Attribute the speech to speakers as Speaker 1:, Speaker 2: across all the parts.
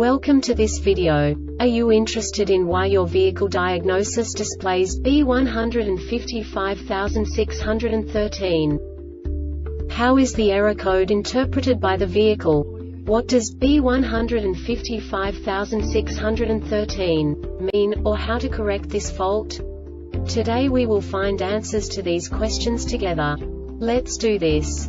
Speaker 1: Welcome to this video. Are you interested in why your vehicle diagnosis displays B155613? How is the error code interpreted by the vehicle? What does B155613 mean, or how to correct this fault? Today we will find answers to these questions together. Let's do this.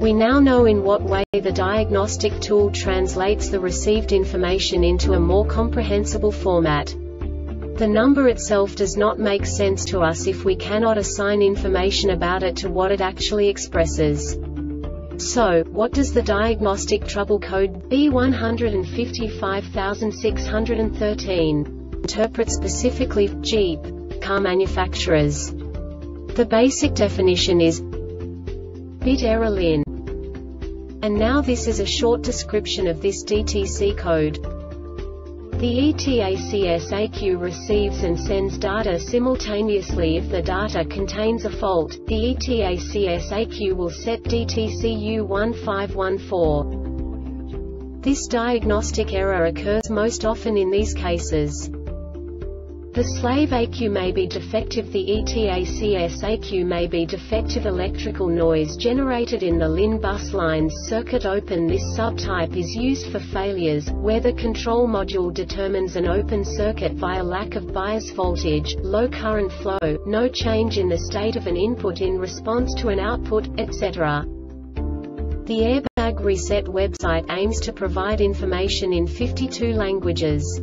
Speaker 1: We now know in what way the diagnostic tool translates the received information into a more comprehensible format. The number itself does not make sense to us if we cannot assign information about it to what it actually expresses. So, what does the diagnostic trouble code B155613 interpret specifically Jeep car manufacturers? The basic definition is bit error LIN. This is a short description of this DTC code. The ETACS receives and sends data simultaneously if the data contains a fault, the ETACS will set DTC U1514. This diagnostic error occurs most often in these cases. The slave ECU may be defective The ETACS ECU may be defective electrical noise generated in the LIN bus lines circuit open This subtype is used for failures, where the control module determines an open circuit via lack of bias voltage, low current flow, no change in the state of an input in response to an output, etc. The Airbag Reset website aims to provide information in 52 languages.